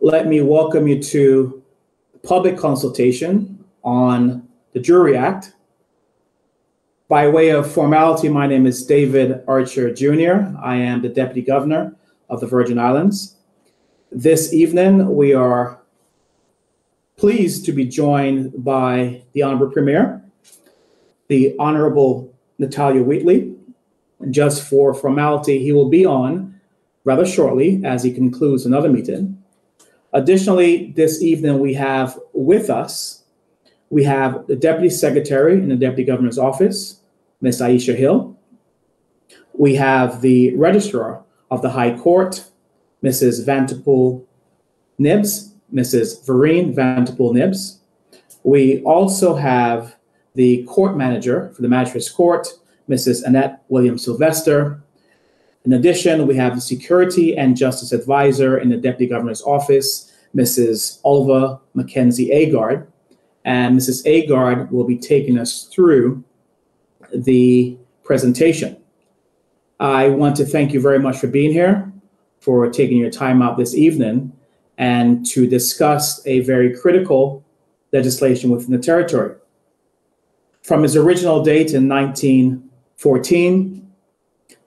let me welcome you to public consultation on the Jury Act. By way of formality, my name is David Archer Jr. I am the Deputy Governor of the Virgin Islands. This evening, we are pleased to be joined by the Honorable Premier, the Honorable Natalio Wheatley. Just for formality, he will be on rather shortly as he concludes another meeting. Additionally, this evening we have with us, we have the Deputy Secretary in the Deputy Governor's Office, Ms. Aisha Hill. We have the Registrar of the High Court, Mrs. Vanterpool Nibbs, Mrs. Vereen Vanterpool Nibbs. We also have the Court Manager for the Magistrates Court, Mrs. Annette Williams Sylvester. In addition, we have the Security and Justice Advisor in the Deputy Governor's Office, Mrs. Ulva Mackenzie Agard. And Mrs. Agard will be taking us through the presentation. I want to thank you very much for being here, for taking your time out this evening, and to discuss a very critical legislation within the territory. From its original date in 1914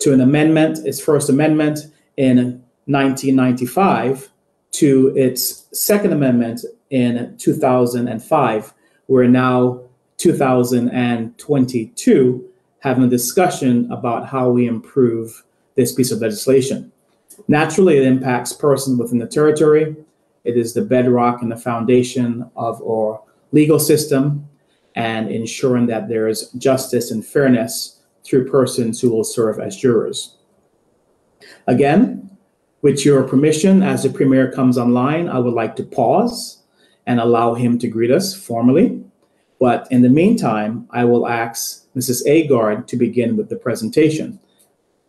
to an amendment, its first amendment in 1995, to its second amendment in 2005, we're now 2022 having a discussion about how we improve this piece of legislation. Naturally, it impacts persons within the territory. It is the bedrock and the foundation of our legal system and ensuring that there is justice and fairness through persons who will serve as jurors. Again, with your permission, as the Premier comes online, I would like to pause and allow him to greet us formally. But in the meantime, I will ask Mrs. Agard to begin with the presentation.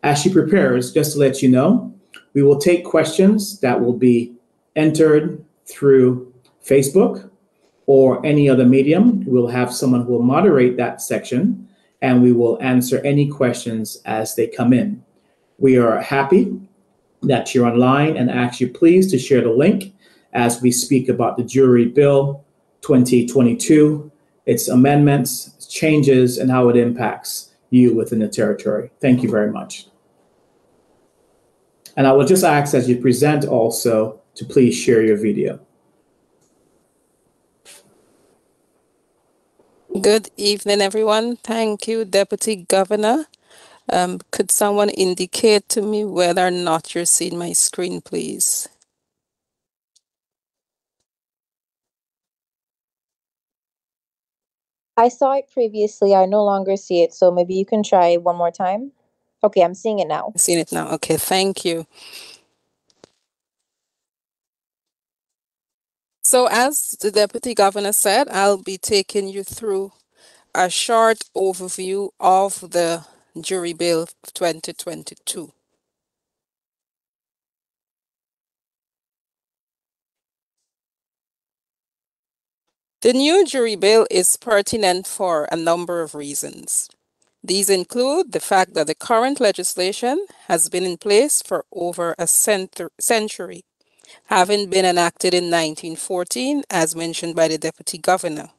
As she prepares, just to let you know, we will take questions that will be entered through Facebook or any other medium. We'll have someone who will moderate that section and we will answer any questions as they come in. We are happy that you're online and ask you please to share the link as we speak about the Jury Bill 2022, its amendments, changes, and how it impacts you within the territory. Thank you very much. And I will just ask as you present also to please share your video. Good evening, everyone. Thank you, Deputy Governor. Um, could someone indicate to me whether or not you're seeing my screen, please? I saw it previously. I no longer see it. So maybe you can try one more time. Okay, I'm seeing it now. I'm seeing it now. Okay, thank you. So as the Deputy Governor said, I'll be taking you through a short overview of the Jury Bill 2022. The new jury bill is pertinent for a number of reasons. These include the fact that the current legislation has been in place for over a century, having been enacted in 1914, as mentioned by the Deputy Governor.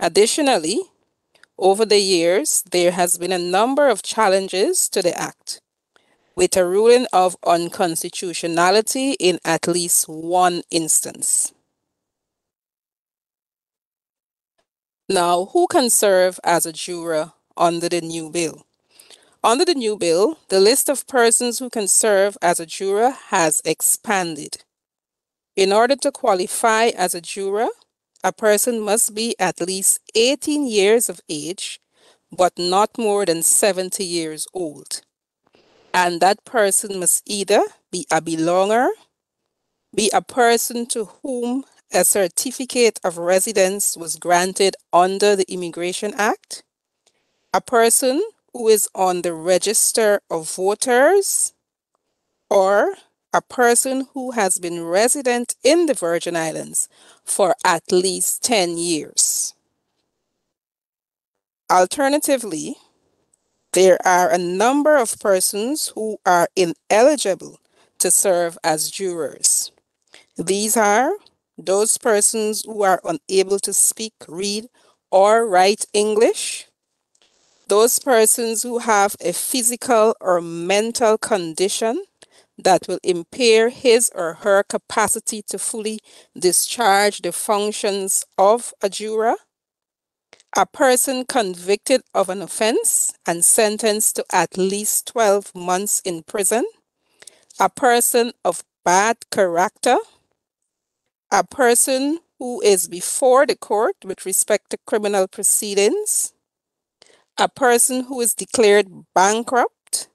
Additionally, over the years, there has been a number of challenges to the Act, with a ruling of unconstitutionality in at least one instance. Now, who can serve as a juror under the new bill? Under the new bill, the list of persons who can serve as a juror has expanded. In order to qualify as a juror, a person must be at least 18 years of age, but not more than 70 years old. And that person must either be a belonger, be a person to whom a certificate of residence was granted under the Immigration Act, a person who is on the register of voters, or a person who has been resident in the Virgin Islands for at least 10 years. Alternatively, there are a number of persons who are ineligible to serve as jurors. These are those persons who are unable to speak, read, or write English, those persons who have a physical or mental condition that will impair his or her capacity to fully discharge the functions of a juror, a person convicted of an offense and sentenced to at least 12 months in prison, a person of bad character, a person who is before the court with respect to criminal proceedings, a person who is declared bankrupt,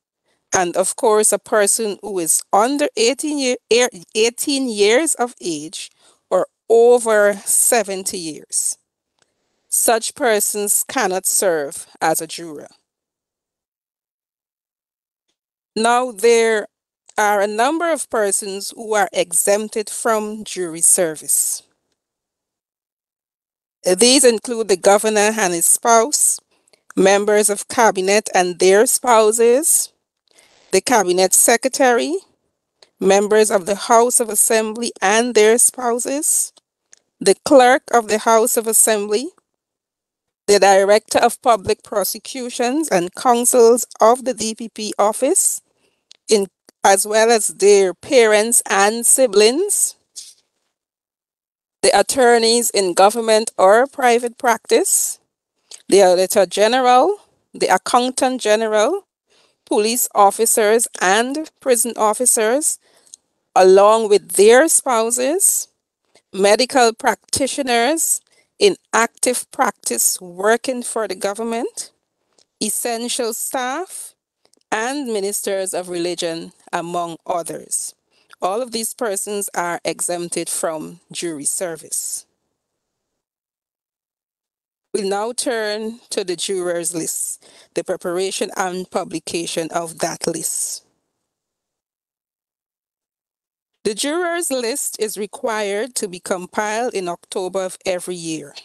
and of course, a person who is under 18, year, 18 years of age or over 70 years. Such persons cannot serve as a juror. Now, there are a number of persons who are exempted from jury service. These include the governor and his spouse, members of cabinet and their spouses, the cabinet secretary, members of the House of Assembly and their spouses, the clerk of the House of Assembly, the director of public prosecutions and counsels of the DPP office, in, as well as their parents and siblings, the attorneys in government or private practice, the Auditor General, the Accountant General, police officers and prison officers, along with their spouses, medical practitioners in active practice working for the government, essential staff, and ministers of religion, among others. All of these persons are exempted from jury service. We'll now turn to the jurors list, the preparation and publication of that list. The jurors list is required to be compiled in October of every year.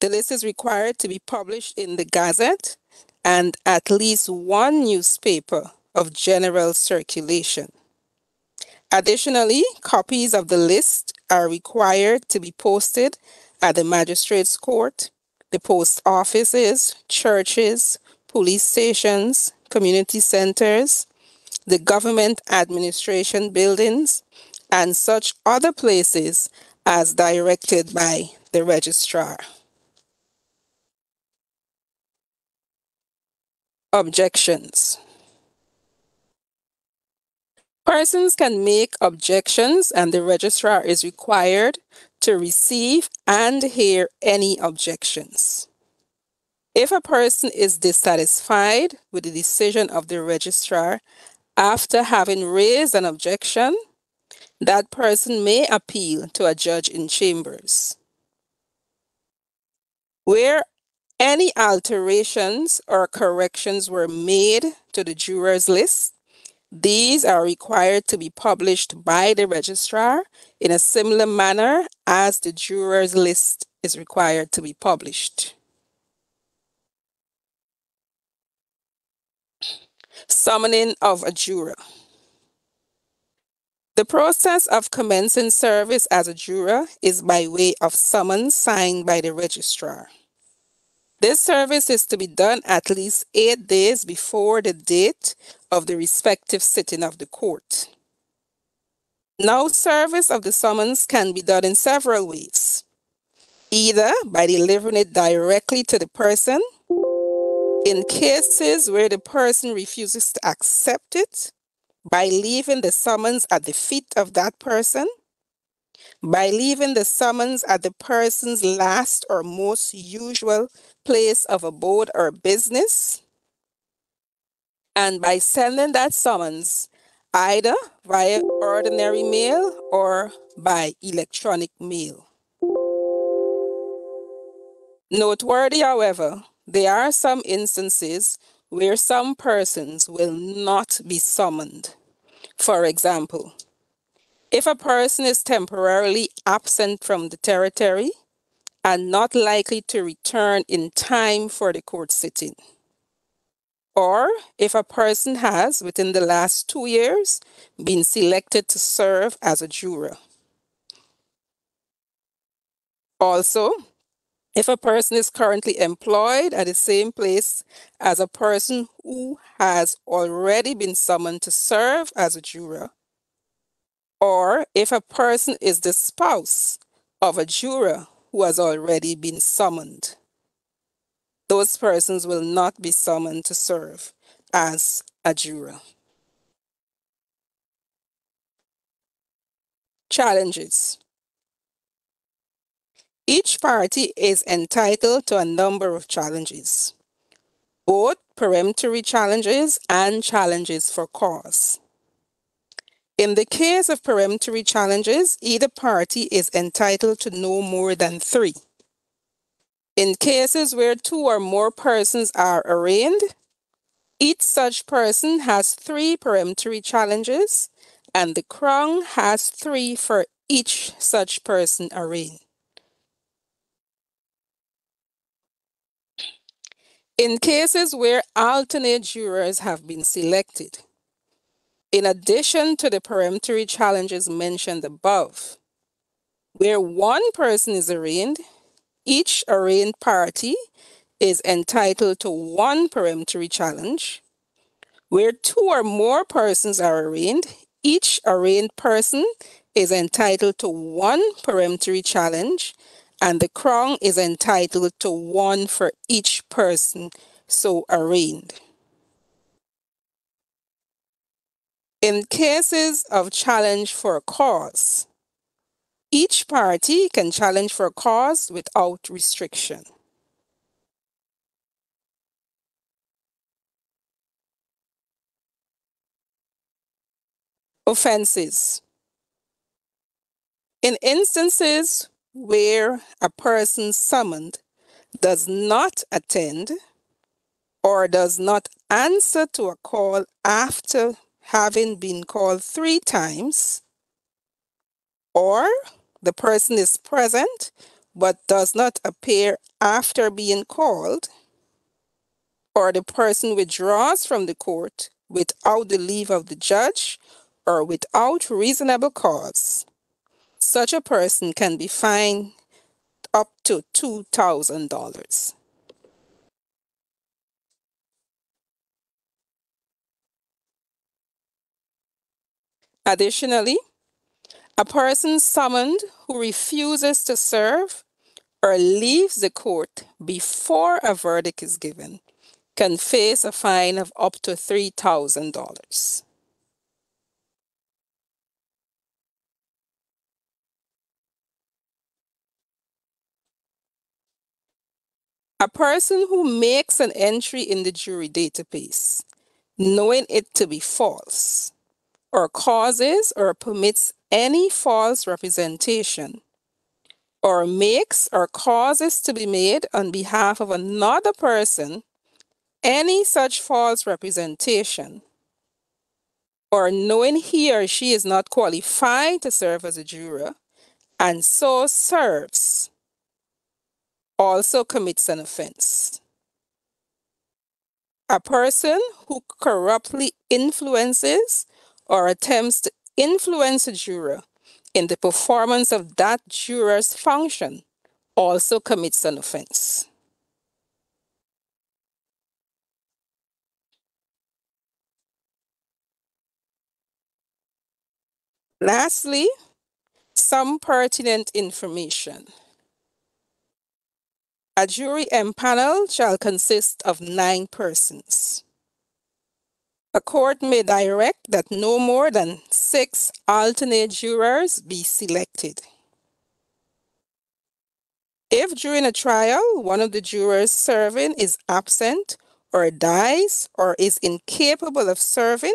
The list is required to be published in the Gazette and at least one newspaper of general circulation. Additionally, copies of the list are required to be posted at the magistrates court, the post offices, churches, police stations, community centers, the government administration buildings, and such other places as directed by the registrar. Objections. Persons can make objections and the registrar is required to receive and hear any objections. If a person is dissatisfied with the decision of the registrar after having raised an objection, that person may appeal to a judge in chambers. Where any alterations or corrections were made to the jurors list, these are required to be published by the registrar in a similar manner as the jurors list is required to be published. Summoning of a juror. The process of commencing service as a juror is by way of summons signed by the registrar. This service is to be done at least eight days before the date of the respective sitting of the court. Now, service of the summons can be done in several ways. Either by delivering it directly to the person, in cases where the person refuses to accept it, by leaving the summons at the feet of that person, by leaving the summons at the person's last or most usual place of abode or business, and by sending that summons either via ordinary mail or by electronic mail. Noteworthy, however, there are some instances where some persons will not be summoned. For example, if a person is temporarily absent from the territory and not likely to return in time for the court sitting. Or if a person has, within the last two years, been selected to serve as a juror. Also, if a person is currently employed at the same place as a person who has already been summoned to serve as a juror, or if a person is the spouse of a juror who has already been summoned those persons will not be summoned to serve as a juror. Challenges. Each party is entitled to a number of challenges, both peremptory challenges and challenges for cause. In the case of peremptory challenges, either party is entitled to no more than three. In cases where two or more persons are arraigned, each such person has three peremptory challenges, and the Crown has three for each such person arraigned. In cases where alternate jurors have been selected, in addition to the peremptory challenges mentioned above, where one person is arraigned, each arraigned party is entitled to one peremptory challenge. Where two or more persons are arraigned, each arraigned person is entitled to one peremptory challenge, and the Crown is entitled to one for each person so arraigned. In cases of challenge for cause, each party can challenge for a cause without restriction. Offenses. In instances where a person summoned does not attend or does not answer to a call after having been called three times, or the person is present but does not appear after being called, or the person withdraws from the court without the leave of the judge or without reasonable cause, such a person can be fined up to $2,000. Additionally, a person summoned who refuses to serve or leaves the court before a verdict is given can face a fine of up to $3,000. A person who makes an entry in the jury database, knowing it to be false, or causes or permits any false representation or makes or causes to be made on behalf of another person any such false representation or knowing he or she is not qualified to serve as a juror and so serves also commits an offense. A person who corruptly influences or attempts to influence a juror in the performance of that juror's function also commits an offense. Lastly, some pertinent information. A jury empanel shall consist of nine persons. A court may direct that no more than six alternate jurors be selected. If during a trial one of the jurors serving is absent or dies or is incapable of serving,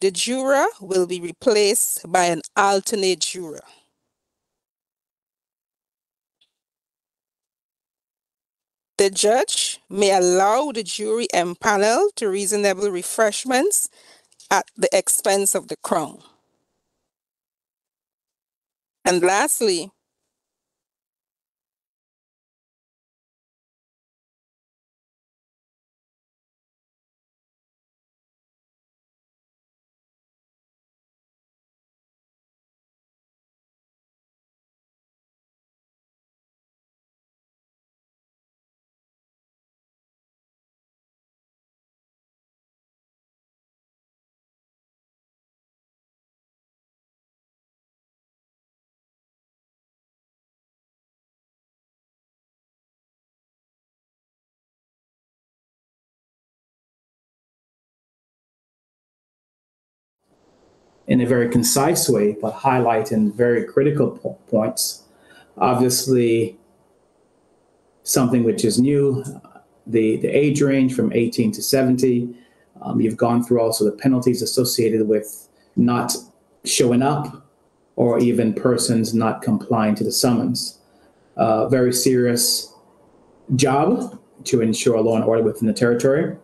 the juror will be replaced by an alternate juror. The judge may allow the jury and panel to reasonable refreshments at the expense of the crown. And lastly, in a very concise way, but highlighting very critical po- points. Obviously, something which is new, the, the age range from 18 to 70. Um, you've gone through also the penalties associated with not showing up or even persons not complying to the summons. Uh, very serious job to ensure law and order within the territory.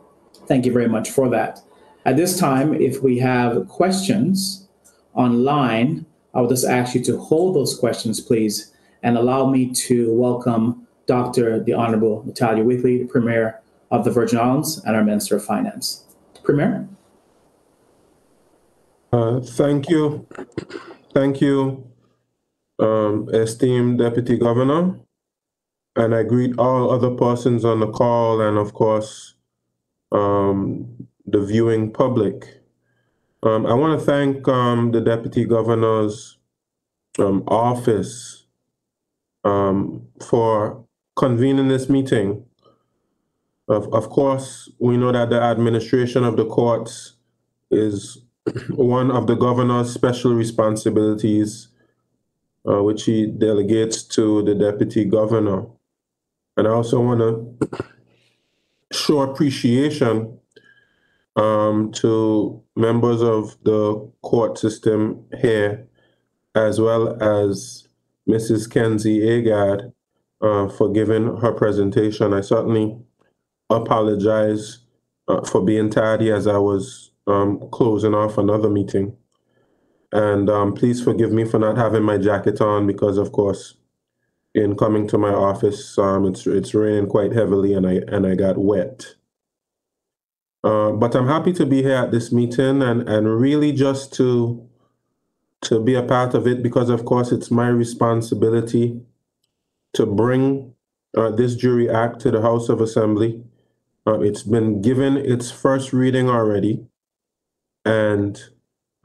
Thank you very much for that. At this time, if we have questions online, I would just ask you to hold those questions, please, and allow me to welcome Dr. the Honorable Natalio Wheatley, the Premier of the Virgin Islands, and our Minister of Finance. Premier? Uh, thank you. Thank you, um, esteemed Deputy Governor. And I greet all other persons on the call and, of course, um, the viewing public. Um, I want to thank um, the Deputy Governor's um, office um, for convening this meeting. Of, of course, we know that the administration of the courts is one of the governor's special responsibilities, uh, which he delegates to the deputy governor. And I also want to show appreciation um, to members of the court system here, as well as Mrs. Kenzie Agard uh, for giving her presentation. I certainly apologize uh, for being tardy as I was um, closing off another meeting. And um, please forgive me for not having my jacket on because, of course, in coming to my office, um, it's it's raining quite heavily, and I and I got wet. Uh, but I'm happy to be here at this meeting, and and really just to to be a part of it because, of course, it's my responsibility to bring uh, this Jury Act to the House of Assembly. Uh, it's been given its first reading already, and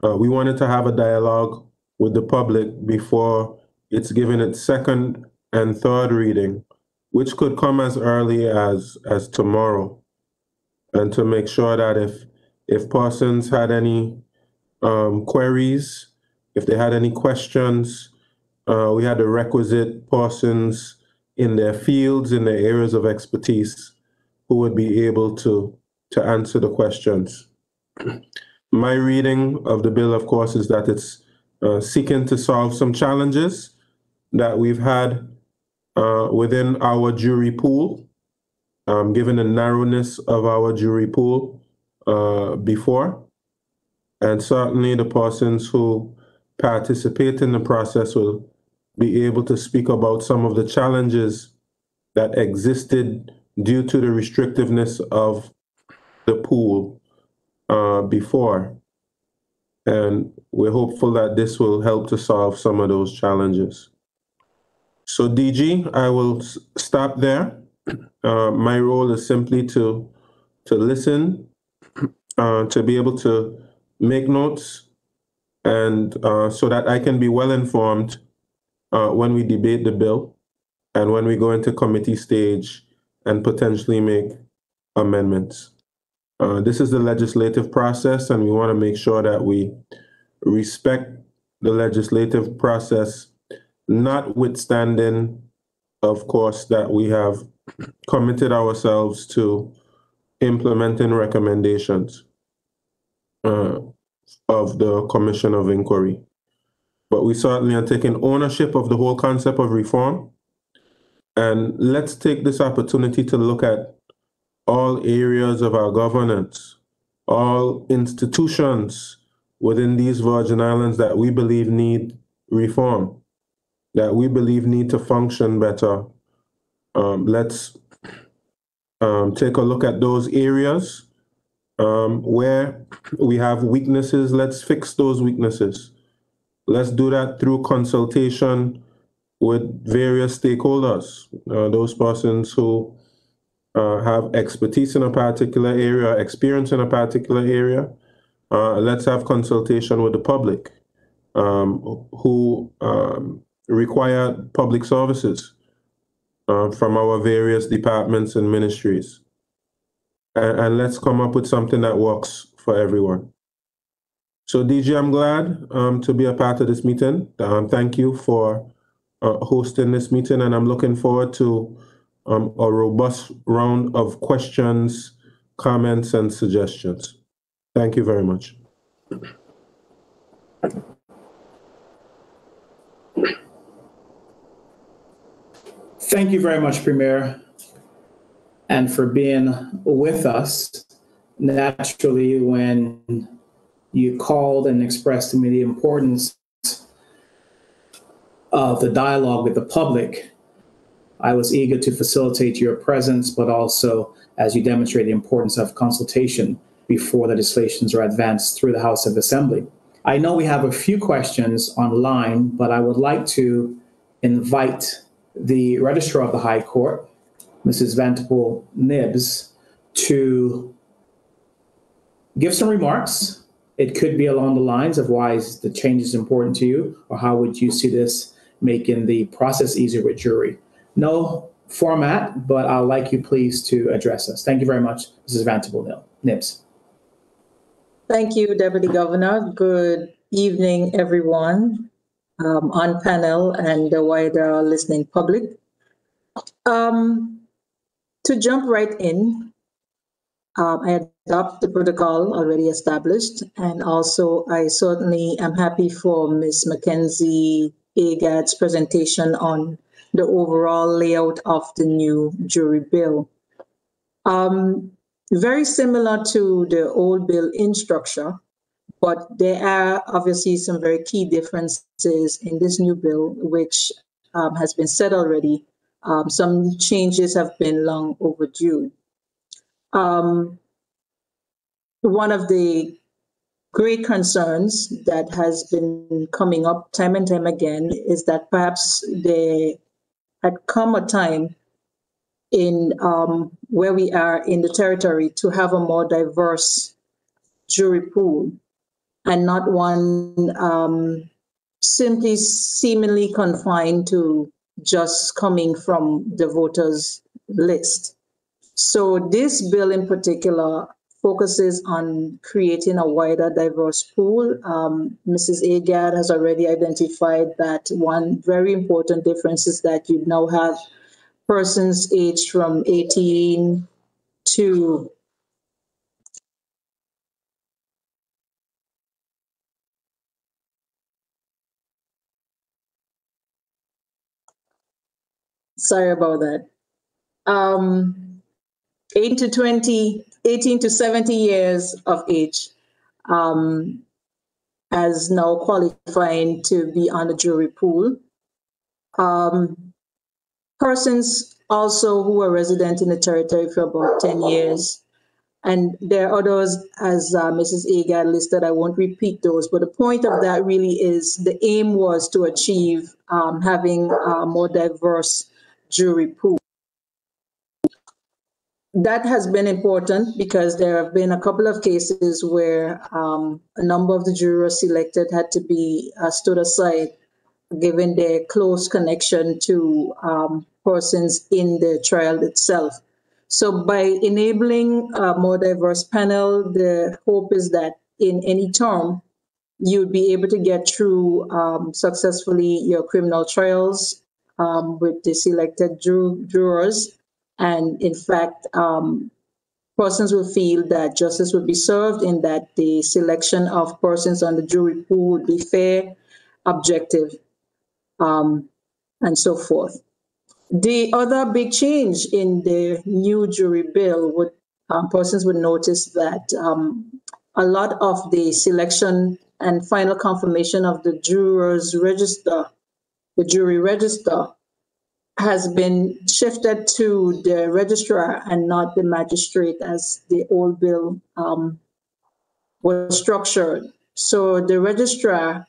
uh, we wanted to have a dialogue with the public before it's given its second and third reading, which could come as early as as tomorrow, and to make sure that if if persons had any um, queries, if they had any questions, uh, we had the requisite persons in their fields, in their areas of expertise, who would be able to to answer the questions. My reading of the bill, of course, is that it's uh, seeking to solve some challenges that we've had uh, within our jury pool, um, given the narrowness of our jury pool uh, before. And certainly the persons who participate in the process will be able to speak about some of the challenges that existed due to the restrictiveness of the pool uh, before. And we're hopeful that this will help to solve some of those challenges. So, DG, I will stop there. Uh, my role is simply to to listen, uh, to be able to make notes, and uh, so that I can be well informed uh, when we debate the bill and when we go into committee stage and potentially make amendments. Uh, this is the legislative process, and we want to make sure that we respect the legislative process, notwithstanding, of course, that we have committed ourselves to implementing recommendations uh, of the Commission of Inquiry. But we certainly are taking ownership of the whole concept of reform. And let's take this opportunity to look at all areas of our governance, all institutions within these Virgin Islands that we believe need reform, that we believe need to function better. Um, let's um, take a look at those areas um, where we have weaknesses. Let's fix those weaknesses. Let's do that through consultation with various stakeholders, uh, those persons who uh, have expertise in a particular area, experience in a particular area. Uh, let's have consultation with the public um, who um, require public services uh, from our various departments and ministries. And, and let's come up with something that works for everyone. So DG, I'm glad um, to be a part of this meeting. Um, thank you for uh, hosting this meeting, and I'm looking forward to um, a robust round of questions, comments, and suggestions. Thank you very much. Thank you very much, Premier, and for being with us. Naturally, when you called and expressed to me the importance of the dialogue with the public, I was eager to facilitate your presence, but also as you demonstrate the importance of consultation before legislations are advanced through the House of Assembly. I know we have a few questions online, but I would like to invite the Registrar of the High Court, Mrs. Vanterpool Nibbs, to give some remarks. It could be along the lines of why is the change is important to you, or how would you see this making the process easier with jury? No format, but I'd like you please to address us. Thank you very much, Mrs. Vanterpool Nibbs. Thank you, Deputy Governor. Good evening, everyone um, on panel and the wider listening public. Um, to jump right in, um, I adopt the protocol already established, and also I certainly am happy for Ms. Mackenzie Agard's presentation on the overall layout of the new jury bill. Um, very similar to the old bill in structure, but there are obviously some very key differences in this new bill, which um, has been said already. Um, some changes have been long overdue. Um, one of the great concerns that has been coming up time and time again is that perhaps there had come a time in um, where we are in the territory to have a more diverse jury pool and not one um, simply seemingly confined to just coming from the voters list. So this bill in particular focuses on creating a wider diverse pool. Um, Mrs. Agard has already identified that one very important difference is that you now have persons aged from 18 to Sorry about that. Um, 18 to 20, 18 to 70 years of age um, as now qualifying to be on the jury pool. Um, persons also who are resident in the territory for about 10 years. And there are others, as uh, Mrs. Agard listed, I won't repeat those, but the point of that really is the aim was to achieve um, having a more diverse jury pool. That has been important because there have been a couple of cases where um, a number of the jurors selected had to be uh, stood aside given their close connection to um, persons in the trial itself. So by enabling a more diverse panel, the hope is that in any term, you'd be able to get through um, successfully your criminal trials um, with the selected jurors. And in fact, um, persons will feel that justice would be served in that the selection of persons on the jury pool would be fair, objective, um, and so forth. The other big change in the new jury bill would um, persons would notice that um, a lot of the selection and final confirmation of the jurors register the jury register has been shifted to the registrar and not the magistrate as the old bill um, was structured. So the registrar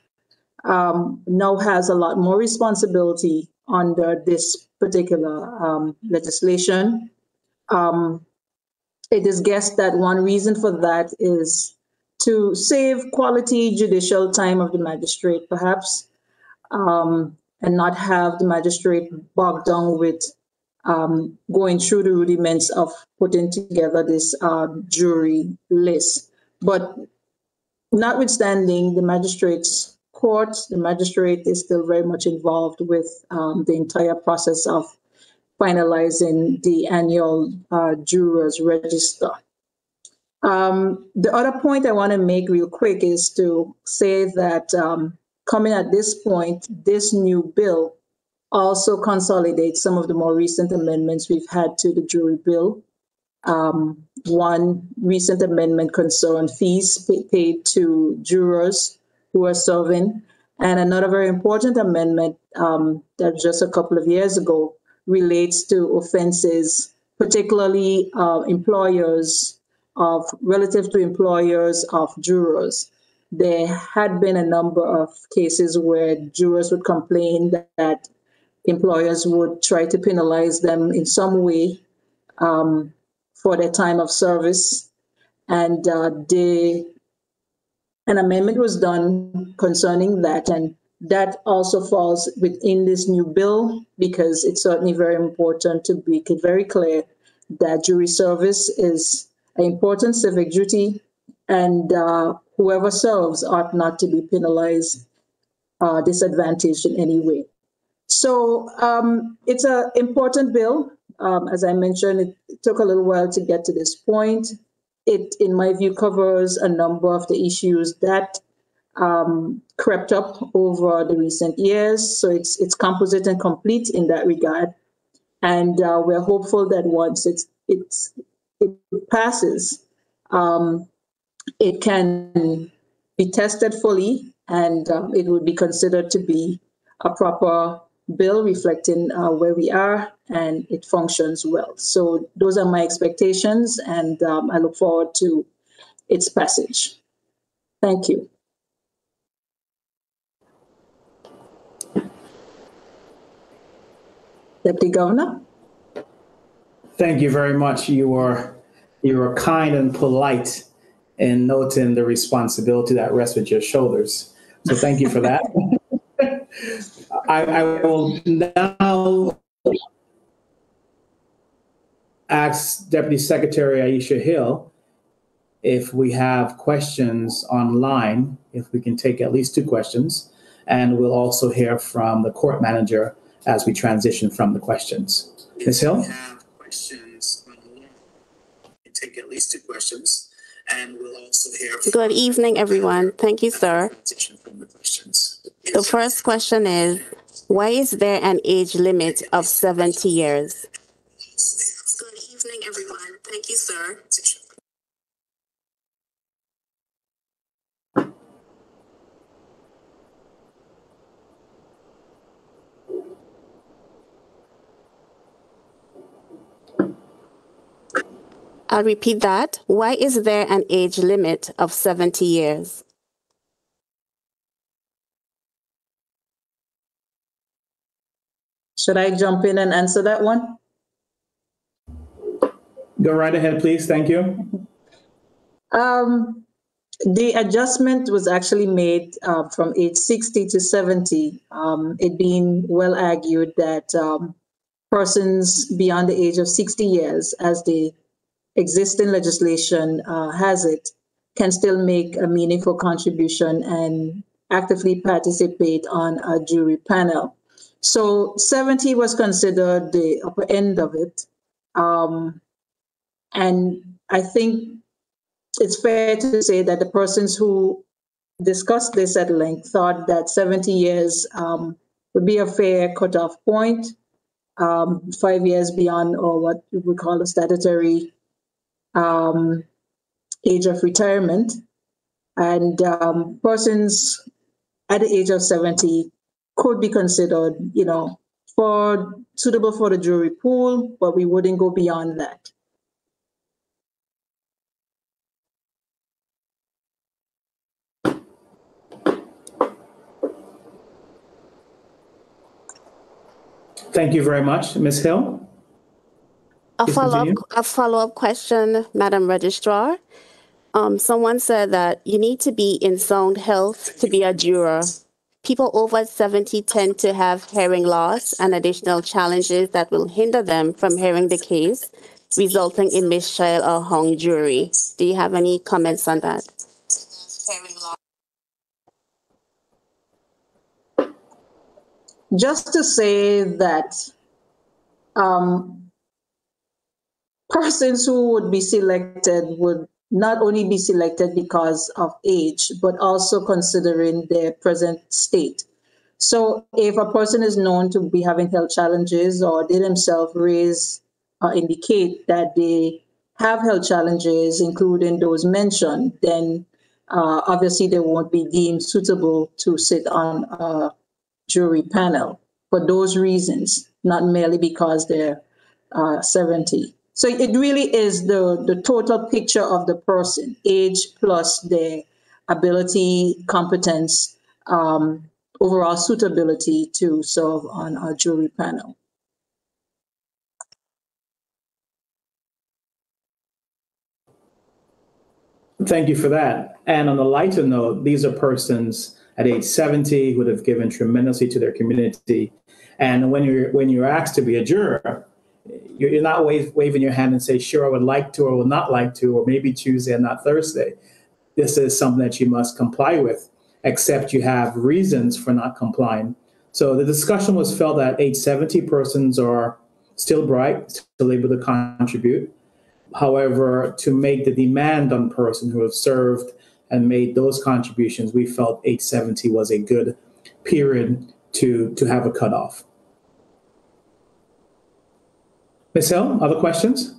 um, now has a lot more responsibility under this particular um, legislation. Um, it is guessed that one reason for that is to save quality judicial time of the magistrate, perhaps, um, and not have the magistrate bogged down with um, going through the rudiments of putting together this uh, jury list. But notwithstanding the magistrate's court, the magistrate is still very much involved with um, the entire process of finalizing the annual uh, jurors register. Um, the other point I want to make real quick is to say that um, coming at this point, this new bill also consolidates some of the more recent amendments we've had to the jury bill. Um, one recent amendment concerned fees paid to jurors who are serving, and another very important amendment um, that just a couple of years ago relates to offenses, particularly uh, employers of relative to employers of jurors. There had been a number of cases where jurors would complain that employers would try to penalize them in some way um, for their time of service. And uh, they, an amendment was done concerning that. And that also falls within this new bill because it's certainly very important to make it very clear that jury service is an important civic duty and uh, whoever serves ought not to be penalized, uh, disadvantaged in any way. So um, it's an important bill. Um, as I mentioned, it, took a little while to get to this point. It, in my view, covers a number of the issues that um, crept up over the recent years. So it's it's composite and complete in that regard, and uh, we're hopeful that once it's it's it passes, um, it can be tested fully, and um, it would be considered to be a proper bill reflecting uh, where we are and it functions well. So those are my expectations, and um, I look forward to its passage. Thank you. Deputy Governor? Thank you very much. You are you were kind and polite in noting the responsibility that rests with your shoulders. So thank you for that. I, I will now ask Deputy Secretary Aisha Hill if we have questions online, if we can take at least two questions. And we'll also hear from the court manager as we transition from the questions. Ms. Hill? have questions online. We Take at least two questions, and we'll also hear. from- Good evening, everyone. Thank you, sir. Transition from the questions. The first question is, why is there an age limit of 70 years? Good evening, everyone. Thank you, sir. I'll repeat that. Why is there an age limit of 70 years? Should I jump in and answer that one? Go right ahead, please. Thank you. Um, the adjustment was actually made uh, from age 60 to 70. Um, it being well argued that um, persons beyond the age of 60 years, as the existing legislation uh, has it, can still make a meaningful contribution and actively participate on a jury panel. So 70 was considered the upper end of it. Um, and I think it's fair to say that the persons who discussed this at length thought that 70 years um, would be a fair cutoff point, um, five years beyond, or what we call a statutory um, age of retirement. And um, persons at the age of 70 could be considered, you know, for suitable for the jury pool, but we wouldn't go beyond that. Thank you very much, Ms. Hill. A Please follow-up, continue. a follow-up question, Madam Registrar. Um, someone said that you need to be in sound health to be a juror. People over 70 tend to have hearing loss and additional challenges that will hinder them from hearing the case, resulting in mistrial or hung jury. Do you have any comments on that? Just to say that um, persons who would be selected would not only be selected because of age, but also considering their present state. So if a person is known to be having health challenges or they themselves raise or indicate that they have health challenges, including those mentioned, then uh, obviously they won't be deemed suitable to sit on a jury panel for those reasons, not merely because they're uh, 70. So it really is the, the total picture of the person, age plus their ability, competence, um, overall suitability to serve on a jury panel. Thank you for that. And on a lighter note, these are persons at age 70 who have given tremendously to their community. And when you're when you're asked to be a juror, you're not wave, waving your hand and say, "Sure, I would like to," or "Would not like to," or maybe Tuesday and not Thursday. This is something that you must comply with, except you have reasons for not complying. So the discussion was felt that age 70 persons are still bright, still able to contribute. However, to make the demand on person who have served and made those contributions, we felt 870 was a good period to, to have a cutoff. Ms. Hill, other questions?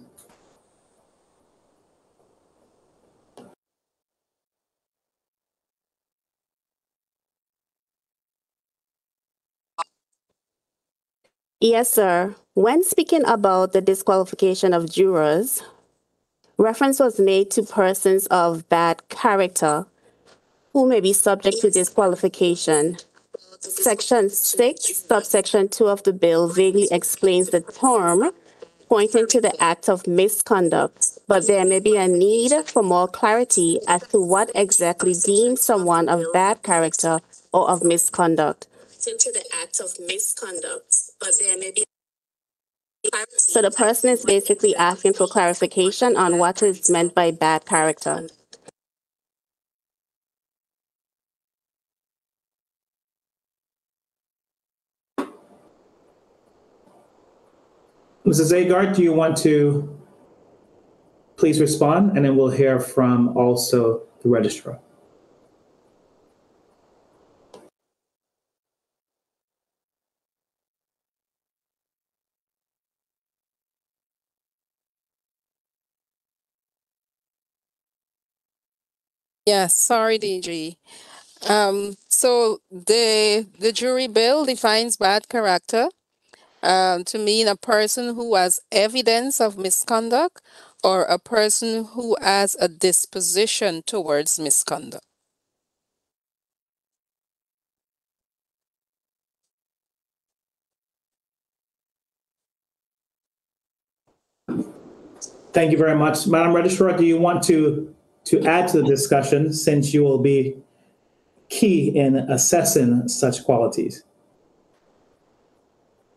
Yes, sir. When speaking about the disqualification of jurors, reference was made to persons of bad character who may be subject to disqualification. Section 6, subsection 2 of the bill vaguely explains the term, pointing to the act of misconduct, but there may be a need for more clarity as to what exactly deems someone of bad character or of misconduct. Into the act of misconduct, but there may be so the person is basically asking for clarification on what is meant by bad character. Mrs. Agard, do you want to please respond? And then we'll hear from also the registrar. Yes, sorry, DG. Um, so the the jury bill defines bad character um, to mean a person who has evidence of misconduct or a person who has a disposition towards misconduct. Thank you very much. Madam Registrar, do you want to, to add to the discussion since you will be key in assessing such qualities?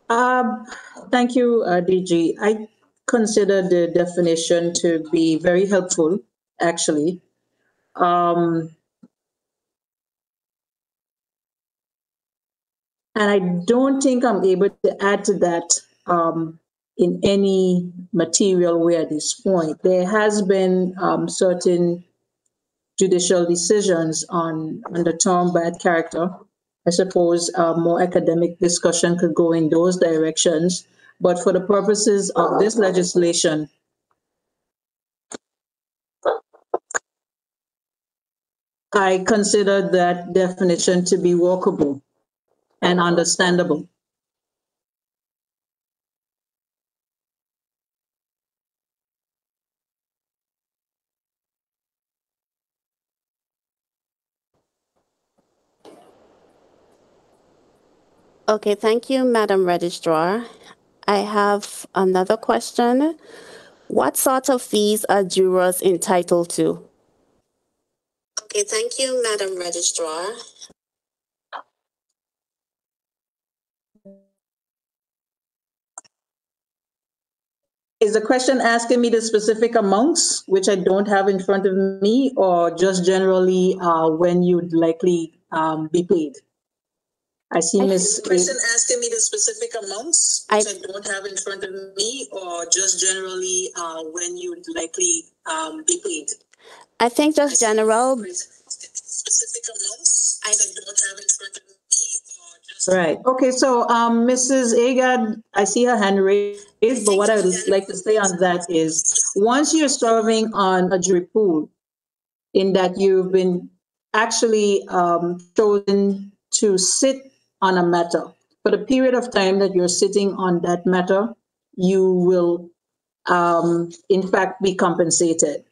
Um, thank you, uh, DG. I consider the definition to be very helpful, actually. Um, and I don't think I'm able to add to that um, in any material way at this point. There has been um, certain judicial decisions on, on the term bad character. I suppose uh, more academic discussion could go in those directions. But for the purposes of this legislation, I consider that definition to be workable and understandable. Okay, thank you, Madam Registrar. I have another question. What sort of fees are jurors entitled to? Okay, thank you, Madam Registrar. is the question asking me the specific amounts, which I don't have in front of me, or just generally uh, when you'd likely um, be paid? I see I Miss. Question asking me the specific amounts, I- which I don't have in front of me, or just generally, uh, when you'd likely, um, be paid? I think just general, Specific amounts, I don't have in front of me, or just. Right. Okay. So, um, Mrs. Agard, I see her hand raised, but what I would like to say on that is, once you're serving on a jury pool, in that you've been actually um, chosen to sit on a matter for the period of time that you're sitting on that matter, you will, um, in fact, be compensated.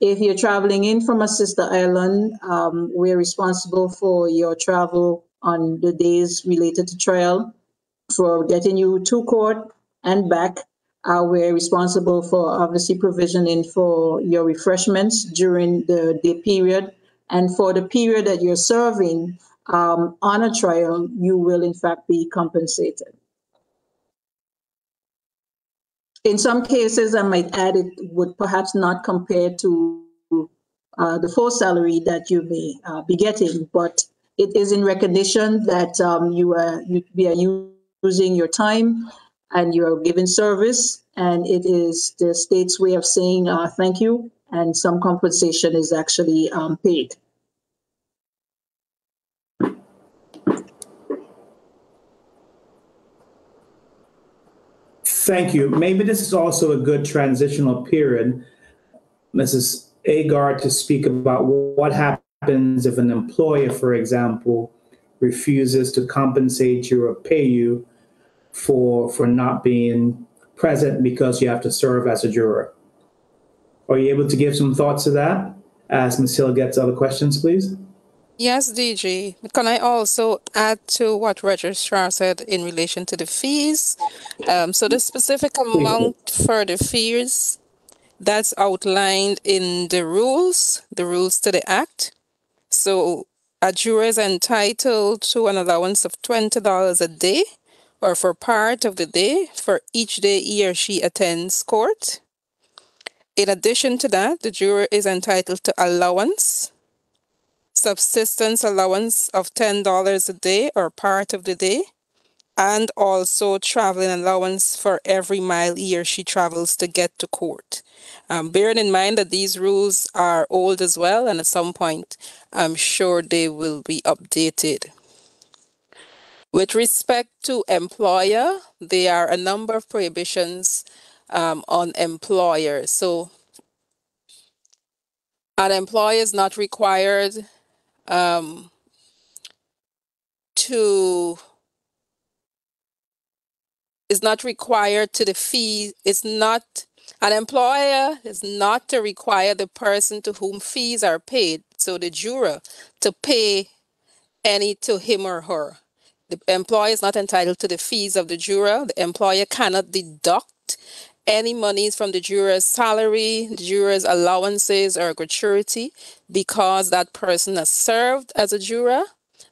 If you're traveling in from a sister island, um, we're responsible for your travel on the days related to trial, for getting you to court and back. Uh, we're responsible for obviously provisioning for your refreshments during the day period. And for the period that you're serving um, on a trial, you will in fact be compensated. In some cases, I might add it would perhaps not compare to uh, the full salary that you may uh, be getting, but it is in recognition that um, you are you, we are using your time and you are giving service, and it is the state's way of saying uh, thank you, and some compensation is actually um, paid. Thank you. Maybe this is also a good transitional period, Mrs. Agard, to speak about what happens if an employer, for example, refuses to compensate you or pay you for for not being present because you have to serve as a juror. Are you able to give some thoughts to that as Ms. Hill gets other questions, please? Yes, DG. Can I also add to what Registrar said in relation to the fees? Um, so the specific amount for the fees that's outlined in the rules, the rules to the act. So a juror is entitled to an allowance of twenty dollars a day or for part of the day for each day he or she attends court. In addition to that, the juror is entitled to allowance subsistence allowance of $10 a day or part of the day, and also traveling allowance for every mile he or she travels to get to court. Um, bearing in mind that these rules are old as well, and at some point, I'm sure they will be updated. With respect to employer, there are a number of prohibitions um, on employers. So, an employer is not required um, to is not required to the fee is not an employer is not to require the person to whom fees are paid so the juror to pay any to him or her. The employer is not entitled to the fees of the juror. The employer cannot deduct any monies from the juror's salary, the juror's allowances, or gratuity because that person has served as a juror,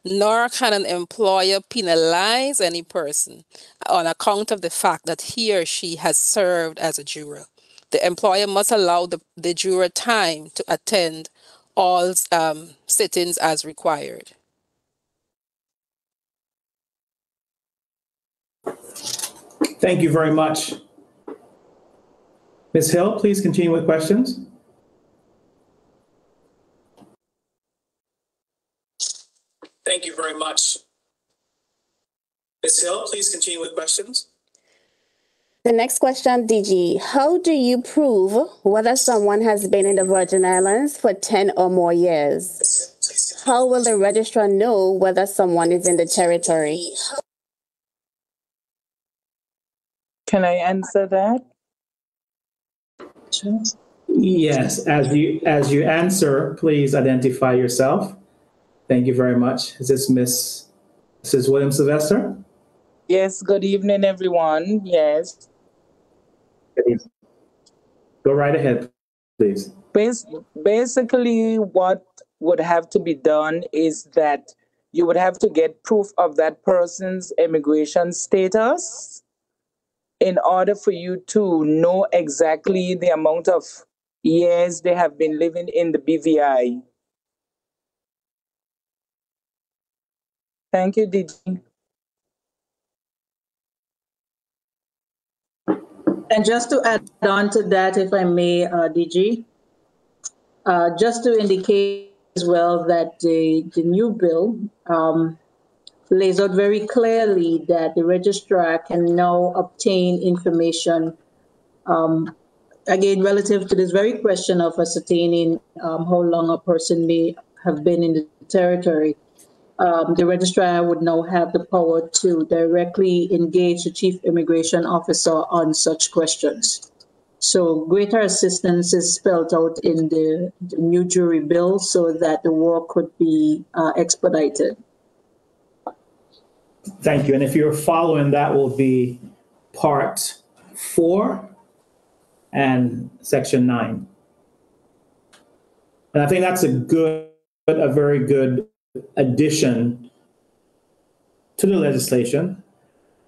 nor can an employer penalize any person on account of the fact that he or she has served as a juror. The employer must allow the, the juror time to attend all um, sittings as required. Thank you very much. Ms. Hill, please continue with questions. Thank you very much. Ms. Hill, please continue with questions. the next question, DG, how do you prove whether someone has been in the Virgin Islands for 10 or more years? Ms. Hill, please. How will the registrar know whether someone is in the territory? Can I answer that? Yes, as you as you answer, please identify yourself. Thank you very much. Is this Miss Mrs. William Sylvester? Yes, good evening, everyone. Yes. Go right ahead, please. Bas- basically, what would have to be done is that you would have to get proof of that person's immigration status. In order for you to know exactly the amount of years they have been living in the BVI. Thank you, DG. And just to add on to that, if I may, uh, DG, uh, just to indicate as well that the, the new bill um, lays out very clearly that the registrar can now obtain information, um, again, relative to this very question of ascertaining um, how long a person may have been in the territory um, the registrar would now have the power to directly engage the chief immigration officer on such questions. So greater assistance is spelled out in the, the new jury bill so that the work could be uh, expedited. Thank you. And if you're following, that will be part four and section nine. And I think that's a good, a very good addition to the legislation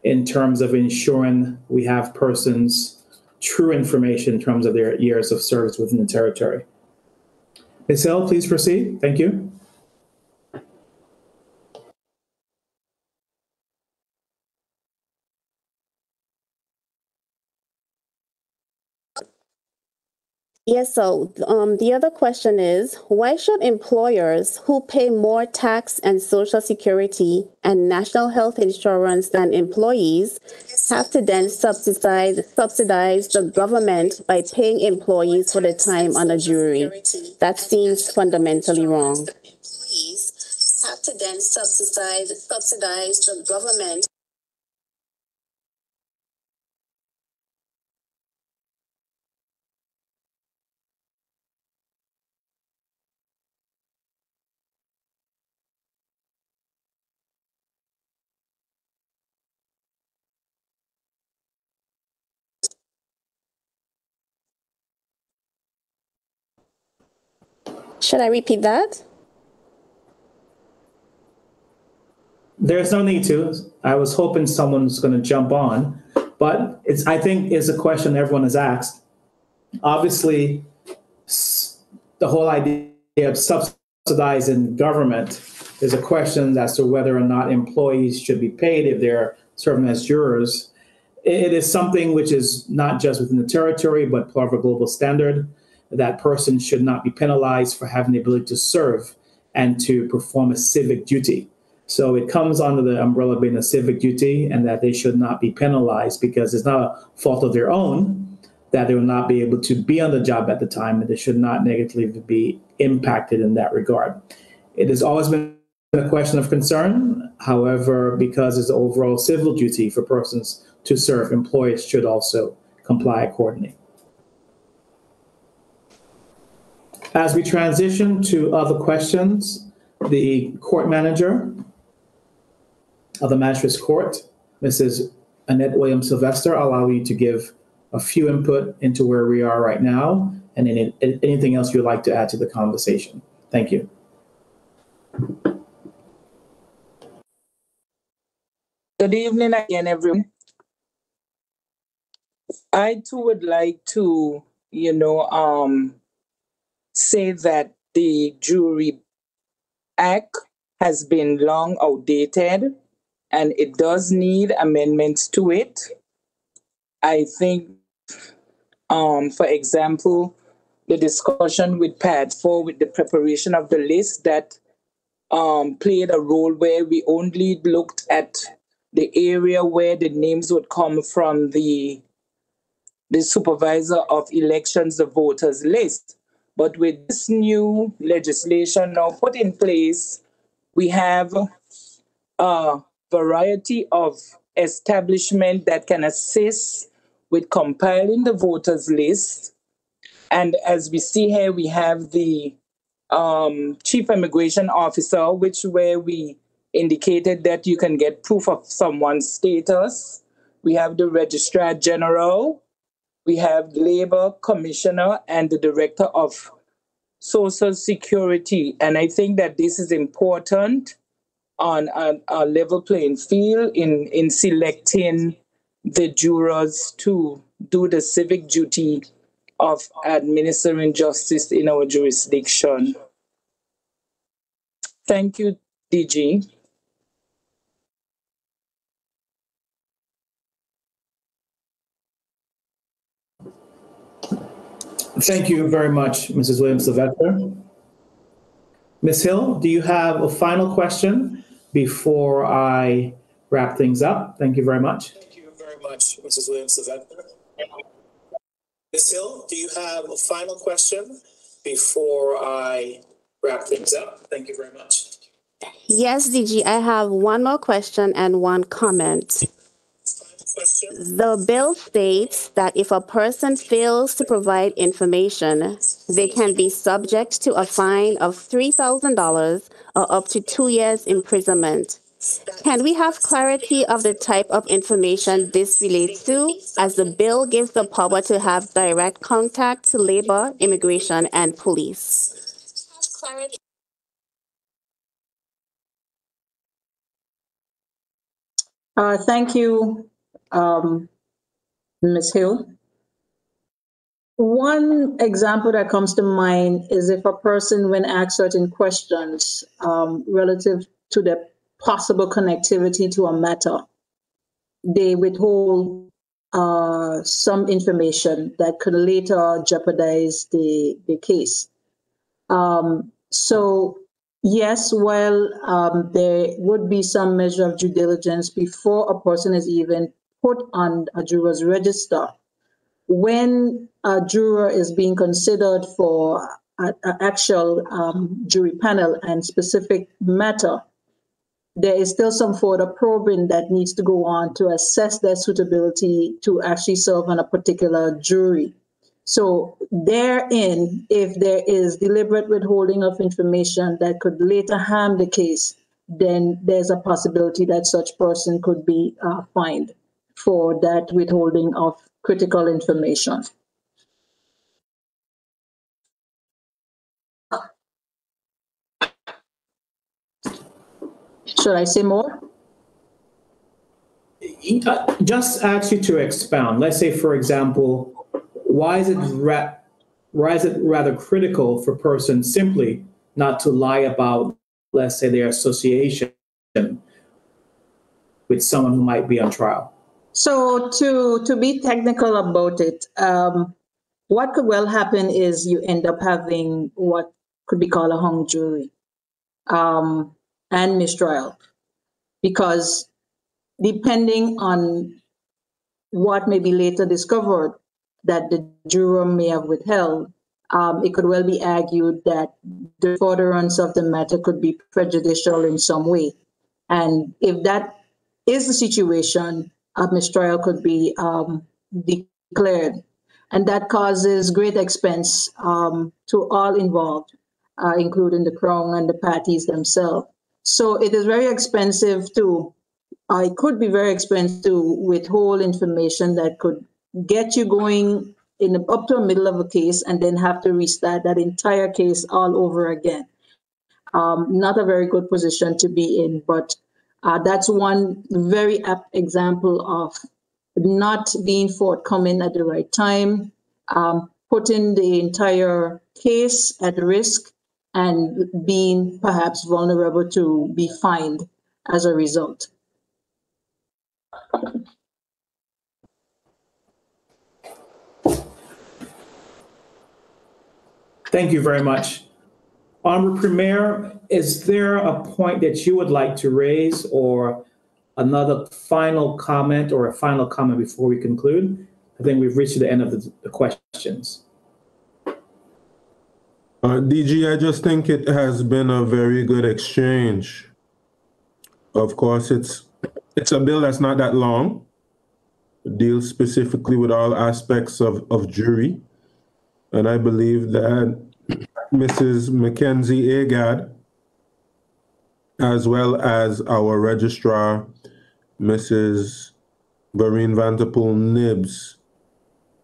in terms of ensuring we have persons true information in terms of their years of service within the territory. Ms. Hill, please proceed. Thank you. Yes, so um, the other question is why should employers who pay more tax and social security and national health insurance than employees have to then subsidize, subsidize the government by paying employees for the time on a jury? That seems fundamentally wrong. Have to then subsidize, subsidize the government Should I repeat that? There's no need to. I was hoping someone's going to jump on, but it's. I think is a question everyone has asked. Obviously, the whole idea of subsidizing government is a question as to whether or not employees should be paid if they're serving as jurors. It is something which is not just within the territory, but part of a global standard that person should not be penalized for having the ability to serve and to perform a civic duty. So it comes under the umbrella being a civic duty and that they should not be penalized because it's not a fault of their own that they will not be able to be on the job at the time and they should not negatively be impacted in that regard. It has always been a question of concern. However, because it's overall civil duty for persons to serve, employers should also comply accordingly. As we transition to other questions, the court manager of the Magistrates Court, Mrs. Annette Williams Sylvester, I'll allow you to give a few input into where we are right now and any, anything else you'd like to add to the conversation. Thank you. Good evening again, everyone. I too would like to, you know, um, say that the Jury Act has been long outdated and it does need amendments to it. I think, um, for example, the discussion with PAD 4 with the preparation of the list that um, played a role where we only looked at the area where the names would come from the the supervisor of elections, the voters list. But with this new legislation now put in place, we have a variety of establishment that can assist with compiling the voters list. And as we see here, we have the um, chief immigration officer, which where we indicated that you can get proof of someone's status. We have the registrar general, we have labor commissioner and the director of social security. And I think that this is important on a, a level playing field in, in selecting the jurors to do the civic duty of administering justice in our jurisdiction. Thank you, DG. Thank you very much, Mrs. Williams-Sylvester. Ms. Hill, do you have a final question before I wrap things up? Thank you very much. Thank you very much, Mrs. Williams-Sylvester. Ms. Hill, do you have a final question before I wrap things up? Thank you very much. Yes, DG, I have one more question and one comment. The bill states that if a person fails to provide information, they can be subject to a fine of $3,000 or up to two years imprisonment. Can we have clarity of the type of information this relates to, as the bill gives the power to have direct contact to labor, immigration, and police? Uh, thank you, um, Ms. Hill. One example that comes to mind is if a person, when asked certain questions um, relative to the possible connectivity to a matter, they withhold uh, some information that could later jeopardize the, the case. Um, so, yes, while um, there would be some measure of due diligence before a person is even put on a juror's register, when a juror is being considered for an actual um, jury panel and specific matter, there is still some further probing that needs to go on to assess their suitability to actually serve on a particular jury. So, therein, if there is deliberate withholding of information that could later harm the case, then there's a possibility that such person could be uh, fined for that withholding of critical information. Should I say more? Uh, Just ask you to expound. Let's say, for example, why is it why is it rather critical for persons simply not to lie about, let's say, their association with someone who might be on trial? So to to be technical about it, um, what could well happen is you end up having what could be called a hung jury um, and mistrial, because depending on what may be later discovered that the juror may have withheld, um, it could well be argued that the furtherance of the matter could be prejudicial in some way. And if that is the situation, a mistrial could be um, declared. And that causes great expense um, to all involved, uh, including the crown and the parties themselves. So it is very expensive to, uh, it could be very expensive to withhold information that could get you going in the, up to the middle of a case and then have to restart that entire case all over again. Um, not a very good position to be in, but uh, that's one very apt example of not being forthcoming at the right time, um, putting the entire case at risk, and being perhaps vulnerable to be fined as a result. Thank you very much. Honorable Premier, is there a point that you would like to raise or another final comment or a final comment before we conclude? I think we've reached the end of the, the questions. Uh, DG, I just think it has been a very good exchange. Of course, it's it's a bill that's not that long. It deals specifically with all aspects of, of jury. And I believe that Mrs. Mackenzie Agard, as well as our registrar, Mrs. Vareen Vanterpool Nibbs,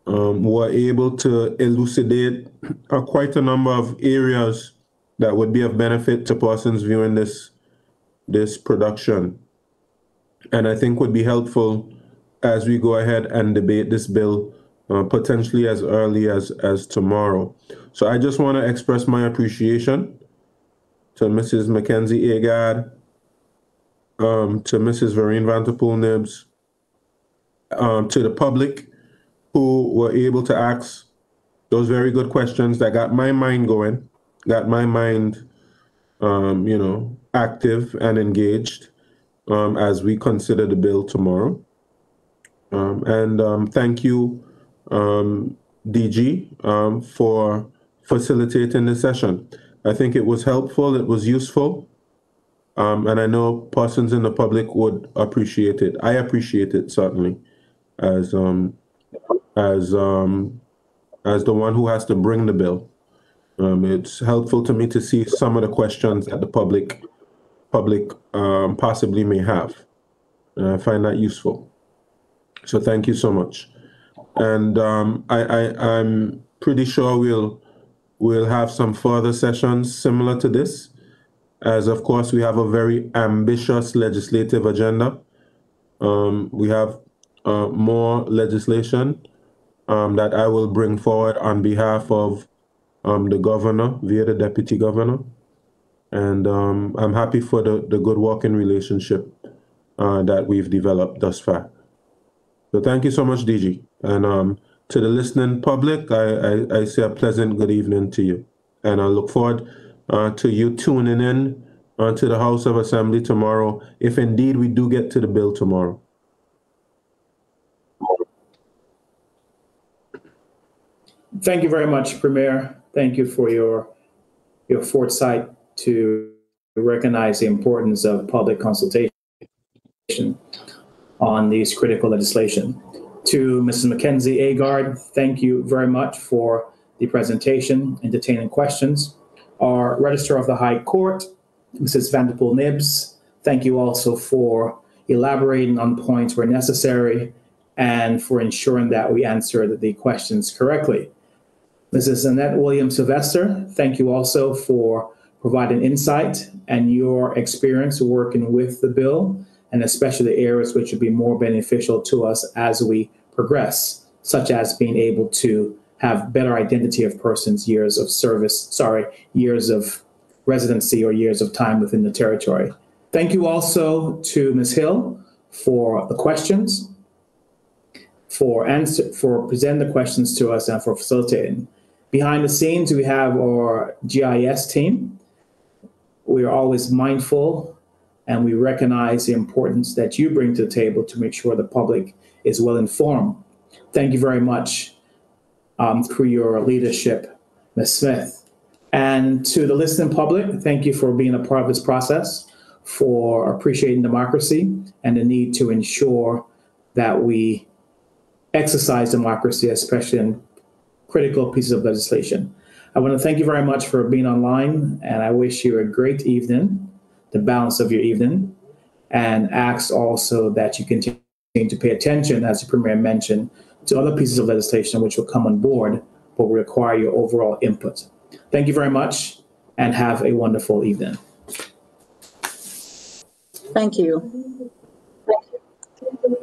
um, were able to elucidate uh, quite a number of areas that would be of benefit to persons viewing this this production, and I think would be helpful as we go ahead and debate this bill uh, potentially as early as, as tomorrow. So I just want to express my appreciation to Mrs. Mackenzie Agard, um, to Mrs. Vereen Vanterpool Nibbs, um, to the public who were able to ask those very good questions that got my mind going, got my mind, um, you know, active and engaged um, as we consider the bill tomorrow. Um, and um, thank you, um, DG, um, for facilitating the session. I think it was helpful, it was useful, um, and I know persons in the public would appreciate it. I appreciate it certainly, as um, as um, as the one who has to bring the bill. Um, it's helpful to me to see some of the questions that the public public um, possibly may have. And I find that useful. So thank you so much. And um, I, I, I'm pretty sure we'll we'll have some further sessions similar to this, as of course we have a very ambitious legislative agenda. Um, we have uh, more legislation um, that I will bring forward on behalf of um, the governor via the deputy governor. And um, I'm happy for the, the good working relationship uh, that we've developed thus far. So thank you so much, DG. And um, to the listening public, I, I, I, say a pleasant good evening to you. And I look forward uh, to you tuning in uh, to the House of Assembly tomorrow, if indeed we do get to the bill tomorrow. Thank you very much, Premier. Thank you for your your foresight to recognize the importance of public consultation on these critical legislation. To Mrs. Mackenzie Agard, thank you very much for the presentation, entertaining questions. Our Registrar of the High Court, Mrs. Vanterpool Nibbs, thank you also for elaborating on points where necessary and for ensuring that we answered the questions correctly. Mrs. Annette Williams Sylvester, thank you also for providing insight and your experience working with the bill, and especially the areas which would be more beneficial to us as we progress, such as being able to have better identity of persons' years of service, sorry, years of residency or years of time within the territory. Thank you also to Ms. Hill for the questions, for answer, for presenting the questions to us and for facilitating. Behind the scenes, we have our GIS team. We are always mindful and we recognize the importance that you bring to the table to make sure the public is well informed. Thank you very much um, for your leadership, Ms. Smith. And to the listening public, thank you for being a part of this process, for appreciating democracy and the need to ensure that we exercise democracy, especially in critical pieces of legislation. I want to thank you very much for being online, and I wish you a great evening, the balance of your evening and asks also that you continue to pay attention, as the Premier mentioned, to other pieces of legislation which will come on board but require your overall input. Thank you very much and have a wonderful evening. Thank you. Thank you.